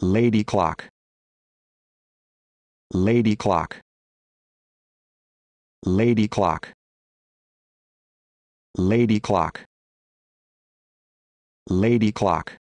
Lady clock. Lady clock. Lady clock. Lady clock. Lady clock.